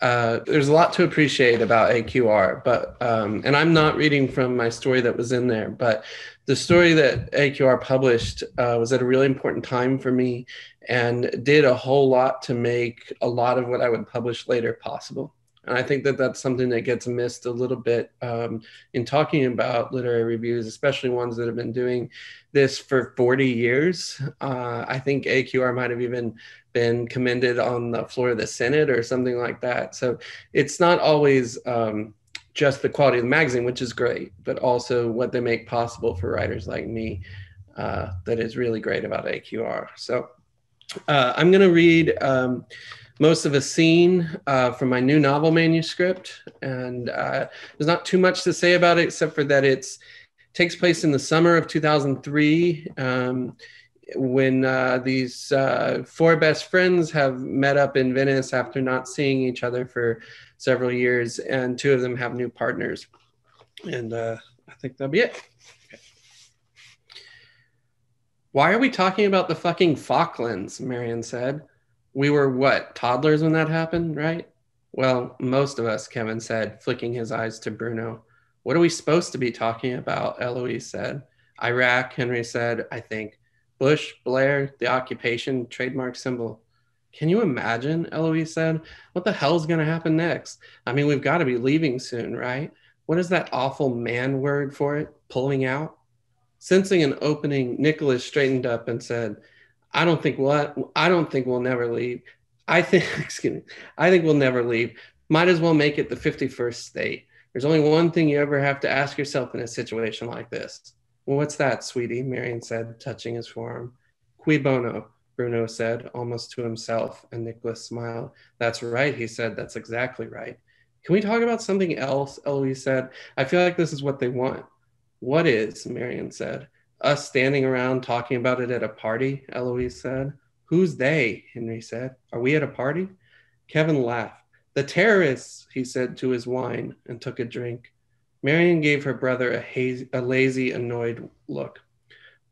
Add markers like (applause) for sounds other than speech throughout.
uh, there's a lot to appreciate about AQR, but um, and I'm not reading from my story that was in there, but the story that AQR published uh, was at a really important time for me and did a whole lot to make a lot of what I would publish later possible. And I think that that's something that gets missed a little bit um, in talking about literary reviews, especially ones that have been doing this for 40 years. Uh, I think AQR might have even been commended on the floor of the Senate or something like that. So it's not always um, just the quality of the magazine, which is great, but also what they make possible for writers like me uh, that is really great about AQR. So uh, I'm going to read um, most of a scene uh, from my new novel manuscript, and uh, there's not too much to say about it except for that it takes place in the summer of 2003. Um, when uh, these uh, four best friends have met up in Venice after not seeing each other for several years, and two of them have new partners. And uh, I think that'll be it. Why are we talking about the fucking Falklands? Marion said. We were what, toddlers when that happened, right? Well, most of us, Kevin said, flicking his eyes to Bruno. What are we supposed to be talking about? Eloise said. Iraq, Henry said, I think. Bush, Blair, the occupation, trademark symbol. Can you imagine? Eloise said. What the hell's going to happen next? I mean, we've got to be leaving soon, right? What is that awful man word for it? Pulling out? Sensing an opening, Nicholas straightened up and said, I don't think we'll, I don't think we'll never leave. I think, (laughs) excuse me, I think we'll never leave. Might as well make it the 51st state. There's only one thing you ever have to ask yourself in a situation like this what's that, sweetie? Marion said, touching his forearm. Cui bono, Bruno said, almost to himself, and Nicholas smiled. That's right, he said. That's exactly right. Can we talk about something else? Eloise said. I feel like this is what they want. What is? Marion said. Us standing around talking about it at a party, Eloise said. Who's they? Henry said. Are we at a party? Kevin laughed. The terrorists, he said to his wine, and took a drink. Marion gave her brother a, hazy, a lazy, annoyed look.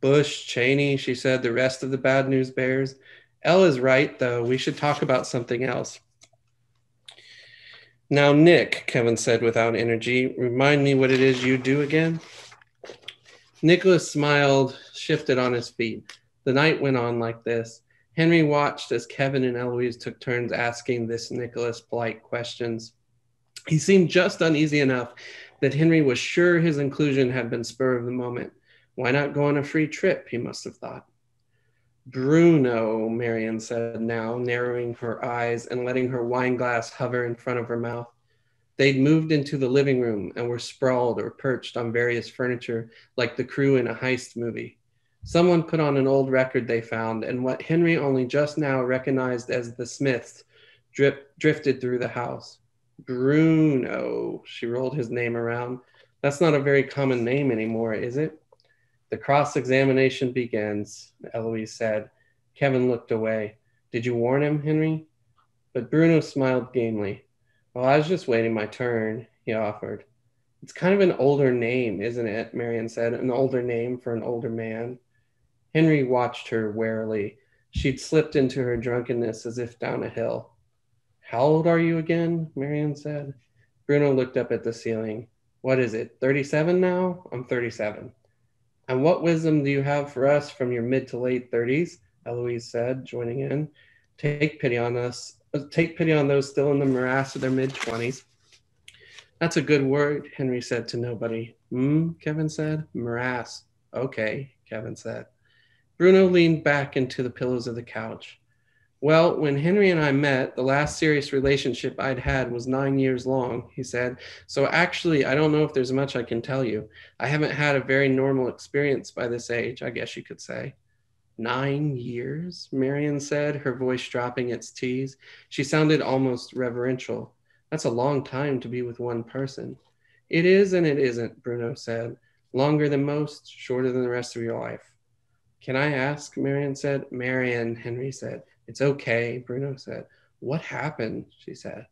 Bush, Cheney, she said, the rest of the bad news bears. Elle is right, though. We should talk about something else. Now, Nick, Kevin said without energy, remind me what it is you do again. Nicholas smiled, shifted on his feet. The night went on like this. Henry watched as Kevin and Eloise took turns asking this Nicholas polite questions. He seemed just uneasy enough that Henry was sure his inclusion had been spur of the moment. Why not go on a free trip, he must have thought. Bruno, Marion said now, narrowing her eyes and letting her wine glass hover in front of her mouth. They'd moved into the living room and were sprawled or perched on various furniture like the crew in a heist movie. Someone put on an old record they found, and what Henry only just now recognized as the Smiths drip, drifted through the house. Bruno. She rolled his name around. That's not a very common name anymore, is it? The cross examination begins, Eloise said. Kevin looked away. Did you warn him, Henry? But Bruno smiled gamely. Well, I was just waiting my turn, he offered. It's kind of an older name, isn't it? Marion said. An older name for an older man. Henry watched her warily. She'd slipped into her drunkenness as if down a hill. How old are you again? Marion said. Bruno looked up at the ceiling. What is it, 37 now? I'm 37. And what wisdom do you have for us from your mid to late 30s? Eloise said, joining in. Take pity on us. Take pity on those still in the morass of their mid 20s. That's a good word, Henry said to nobody. Hmm, Kevin said. Morass. Okay, Kevin said. Bruno leaned back into the pillows of the couch. Well, when Henry and I met, the last serious relationship I'd had was nine years long, he said. So actually, I don't know if there's much I can tell you. I haven't had a very normal experience by this age, I guess you could say. Nine years, Marion said, her voice dropping its T's. She sounded almost reverential. That's a long time to be with one person. It is and it isn't, Bruno said. Longer than most, shorter than the rest of your life. Can I ask? Marion said. Marion, Henry said. It's okay, Bruno said. What happened? She said.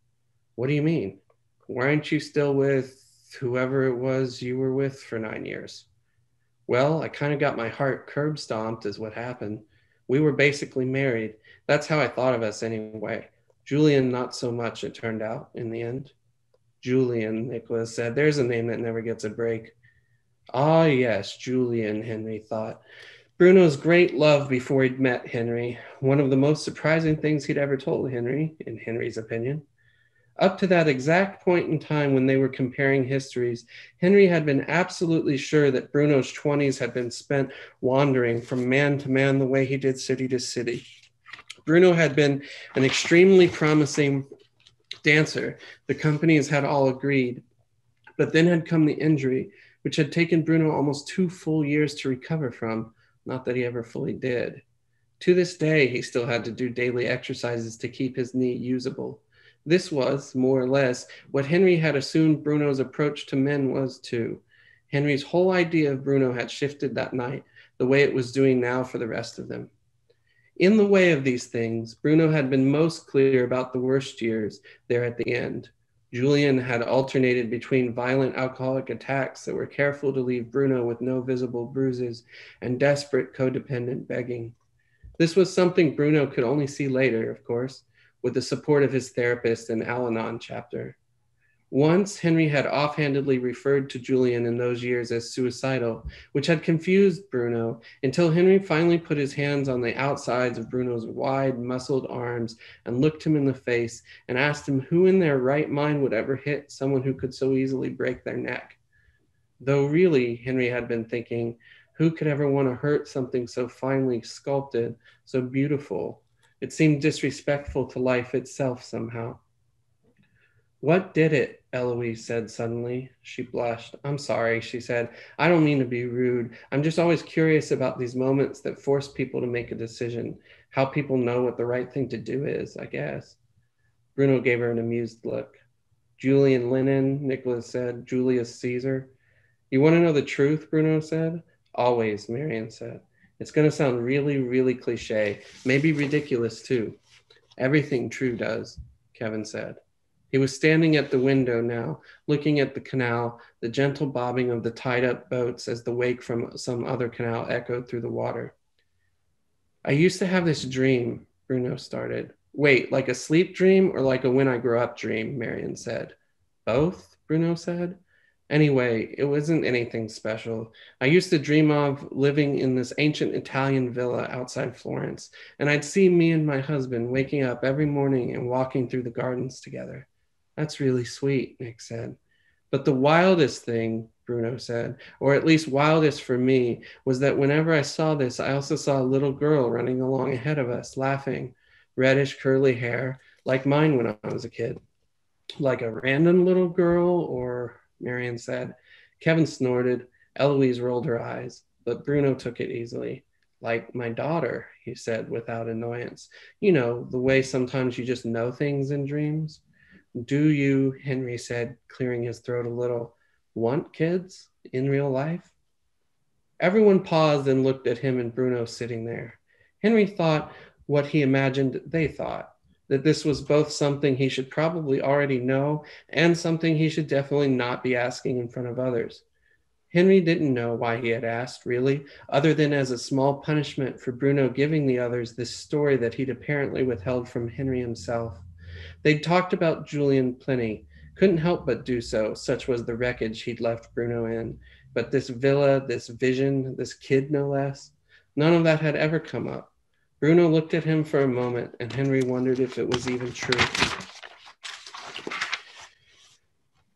What do you mean? Weren't you still with whoever it was you were with for nine years? Well, I kind of got my heart curb stomped, is what happened. We were basically married. That's how I thought of us anyway. Julian, not so much, it turned out in the end. Julian, Nicholas said. There's a name that never gets a break. Ah, yes, Julian, Henry thought. Bruno's great love before he'd met Henry, one of the most surprising things he'd ever told Henry, in Henry's opinion. Up to that exact point in time when they were comparing histories, Henry had been absolutely sure that Bruno's 20s had been spent wandering from man to man the way he did city to city. Bruno had been an extremely promising dancer. The companies had all agreed. But then had come the injury, which had taken Bruno almost two full years to recover from. Not that he ever fully did. To this day, he still had to do daily exercises to keep his knee usable. This was, more or less, what Henry had assumed Bruno's approach to men was too. Henry's whole idea of Bruno had shifted that night, the way it was doing now for the rest of them. In the way of these things, Bruno had been most clear about the worst years there at the end. Julian had alternated between violent alcoholic attacks that were careful to leave Bruno with no visible bruises and desperate codependent begging. This was something Bruno could only see later, of course, with the support of his therapist and Al Anon chapter. Once, Henry had offhandedly referred to Julian in those years as suicidal, which had confused Bruno until Henry finally put his hands on the outsides of Bruno's wide, muscled arms and looked him in the face and asked him who in their right mind would ever hit someone who could so easily break their neck. Though really, Henry had been thinking, who could ever want to hurt something so finely sculpted, so beautiful, it seemed disrespectful to life itself somehow. What did it? Eloise said suddenly. She blushed. I'm sorry, she said. I don't mean to be rude. I'm just always curious about these moments that force people to make a decision, how people know what the right thing to do is, I guess. Bruno gave her an amused look. Julian Lennon, Nicholas said. Julius Caesar. You want to know the truth? Bruno said. Always, Marion said. It's going to sound really, really cliche, maybe ridiculous too. Everything true does, Kevin said. He was standing at the window now, looking at the canal, the gentle bobbing of the tied up boats as the wake from some other canal echoed through the water. I used to have this dream, Bruno started. Wait, like a sleep dream or like a when I grow up dream, Marion said. Both, Bruno said. Anyway, it wasn't anything special. I used to dream of living in this ancient Italian villa outside Florence, and I'd see me and my husband waking up every morning and walking through the gardens together. That's really sweet, Nick said. But the wildest thing, Bruno said, or at least wildest for me, was that whenever I saw this, I also saw a little girl running along ahead of us, laughing, reddish curly hair, like mine when I was a kid. Like a random little girl, or Marion said. Kevin snorted. Eloise rolled her eyes, but Bruno took it easily. Like my daughter, he said without annoyance. You know, the way sometimes you just know things in dreams. Do you, Henry said, clearing his throat a little, want kids in real life? Everyone paused and looked at him and Bruno sitting there. Henry thought what he imagined they thought that this was both something he should probably already know and something he should definitely not be asking in front of others. Henry didn't know why he had asked, really, other than as a small punishment for Bruno giving the others this story that he'd apparently withheld from Henry himself. They'd talked about Julian plenty, couldn't help but do so, such was the wreckage he'd left Bruno in. But this villa, this vision, this kid no less, none of that had ever come up. Bruno looked at him for a moment, and Henry wondered if it was even true.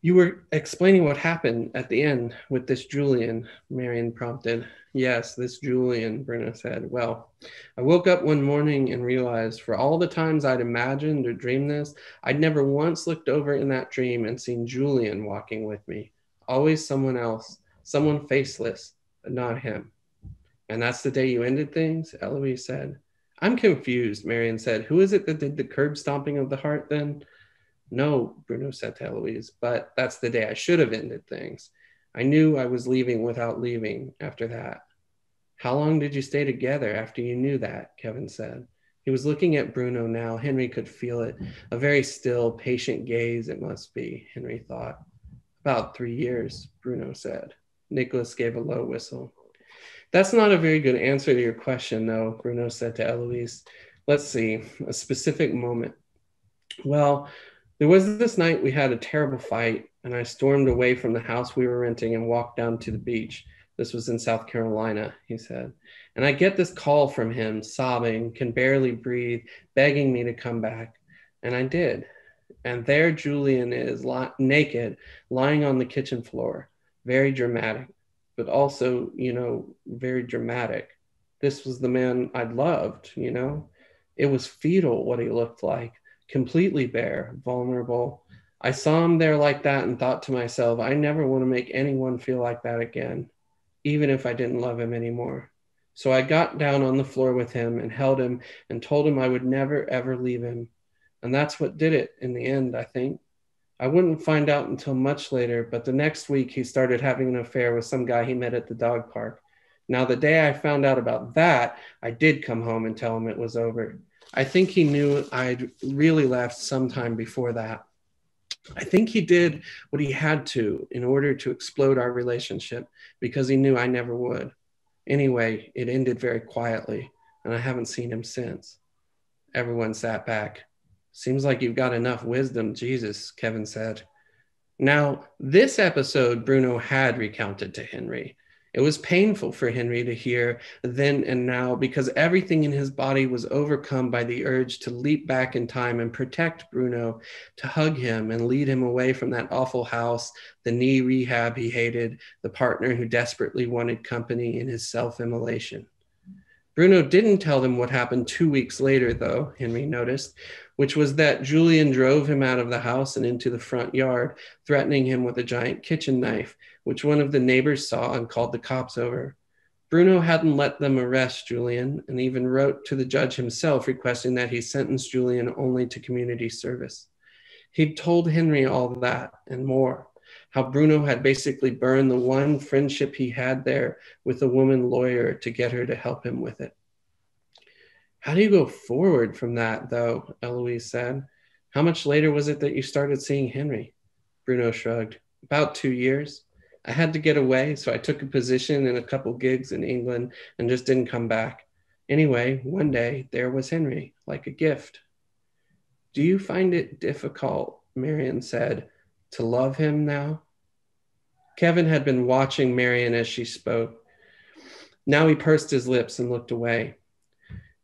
You were explaining what happened at the end with this Julian, Marion prompted. Yes, this Julian, Bruno said. Well, I woke up one morning and realized for all the times I'd imagined or dreamed this, I'd never once looked over in that dream and seen Julian walking with me. Always someone else, someone faceless, but not him. And that's the day you ended things, Eloise said. I'm confused, Marion said. Who is it that did the curb stomping of the heart then? No, Bruno said to Eloise, but that's the day I should have ended things. I knew I was leaving without leaving after that. How long did you stay together after you knew that? Kevin said. He was looking at Bruno now. Henry could feel it. A very still, patient gaze, it must be, Henry thought. About three years, Bruno said. Nicholas gave a low whistle. That's not a very good answer to your question, though, Bruno said to Eloise. Let's see, a specific moment. Well, there was this night we had a terrible fight, and I stormed away from the house we were renting and walked down to the beach. This was in South Carolina, he said. And I get this call from him, sobbing, can barely breathe, begging me to come back. And I did. And there Julian is li- naked, lying on the kitchen floor. Very dramatic, but also, you know, very dramatic. This was the man I'd loved, you know. It was fetal what he looked like, completely bare, vulnerable. I saw him there like that and thought to myself, I never want to make anyone feel like that again, even if I didn't love him anymore. So I got down on the floor with him and held him and told him I would never, ever leave him. And that's what did it in the end, I think. I wouldn't find out until much later, but the next week he started having an affair with some guy he met at the dog park. Now, the day I found out about that, I did come home and tell him it was over. I think he knew I'd really left sometime before that. I think he did what he had to in order to explode our relationship because he knew I never would. Anyway, it ended very quietly, and I haven't seen him since. Everyone sat back. Seems like you've got enough wisdom, Jesus, Kevin said. Now, this episode Bruno had recounted to Henry, it was painful for Henry to hear then and now because everything in his body was overcome by the urge to leap back in time and protect Bruno, to hug him and lead him away from that awful house, the knee rehab he hated, the partner who desperately wanted company in his self immolation. Bruno didn't tell them what happened two weeks later, though, Henry noticed, which was that Julian drove him out of the house and into the front yard, threatening him with a giant kitchen knife which one of the neighbors saw and called the cops over. Bruno hadn't let them arrest Julian and even wrote to the judge himself requesting that he sentence Julian only to community service. He'd told Henry all that and more, how Bruno had basically burned the one friendship he had there with a woman lawyer to get her to help him with it. How do you go forward from that, though? Eloise said. How much later was it that you started seeing Henry? Bruno shrugged. About two years. I had to get away, so I took a position in a couple gigs in England and just didn't come back. Anyway, one day there was Henry, like a gift. Do you find it difficult, Marion said, to love him now? Kevin had been watching Marion as she spoke. Now he pursed his lips and looked away.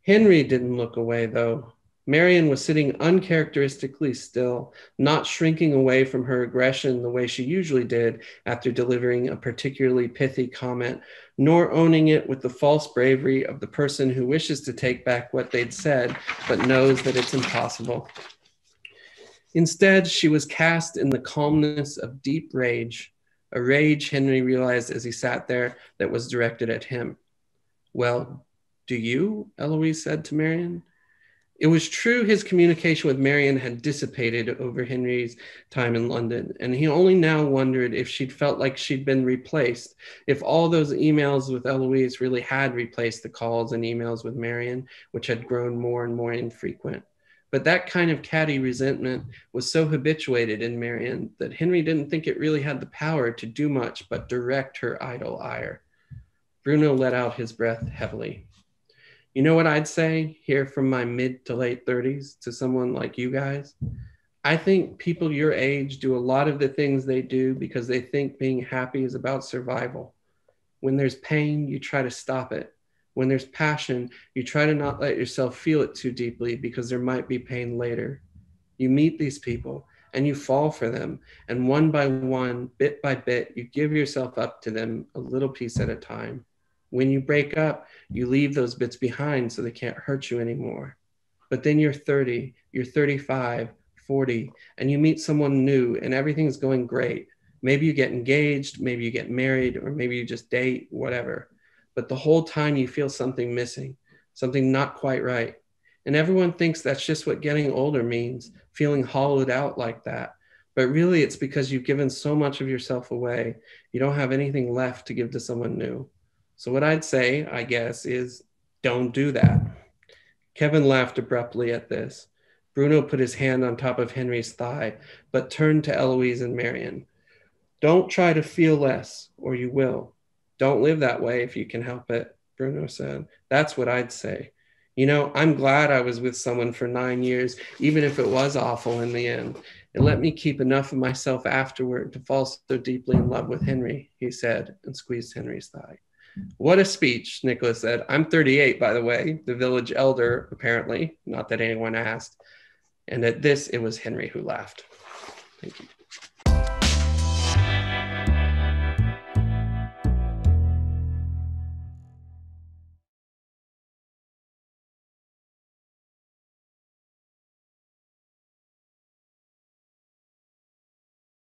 Henry didn't look away, though. Marion was sitting uncharacteristically still, not shrinking away from her aggression the way she usually did after delivering a particularly pithy comment, nor owning it with the false bravery of the person who wishes to take back what they'd said, but knows that it's impossible. Instead, she was cast in the calmness of deep rage, a rage Henry realized as he sat there that was directed at him. Well, do you? Eloise said to Marion. It was true his communication with Marion had dissipated over Henry's time in London, and he only now wondered if she'd felt like she'd been replaced, if all those emails with Eloise really had replaced the calls and emails with Marion, which had grown more and more infrequent. But that kind of catty resentment was so habituated in Marion that Henry didn't think it really had the power to do much but direct her idle ire. Bruno let out his breath heavily. You know what I'd say here from my mid to late 30s to someone like you guys? I think people your age do a lot of the things they do because they think being happy is about survival. When there's pain, you try to stop it. When there's passion, you try to not let yourself feel it too deeply because there might be pain later. You meet these people and you fall for them. And one by one, bit by bit, you give yourself up to them a little piece at a time. When you break up, you leave those bits behind so they can't hurt you anymore. But then you're 30, you're 35, 40, and you meet someone new and everything's going great. Maybe you get engaged, maybe you get married, or maybe you just date, whatever. But the whole time you feel something missing, something not quite right. And everyone thinks that's just what getting older means, feeling hollowed out like that. But really, it's because you've given so much of yourself away, you don't have anything left to give to someone new. So, what I'd say, I guess, is don't do that. Kevin laughed abruptly at this. Bruno put his hand on top of Henry's thigh, but turned to Eloise and Marion. Don't try to feel less, or you will. Don't live that way if you can help it, Bruno said. That's what I'd say. You know, I'm glad I was with someone for nine years, even if it was awful in the end. It let me keep enough of myself afterward to fall so deeply in love with Henry, he said, and squeezed Henry's thigh. What a speech, Nicholas said. I'm 38, by the way, the village elder, apparently, not that anyone asked. And at this, it was Henry who laughed. Thank you.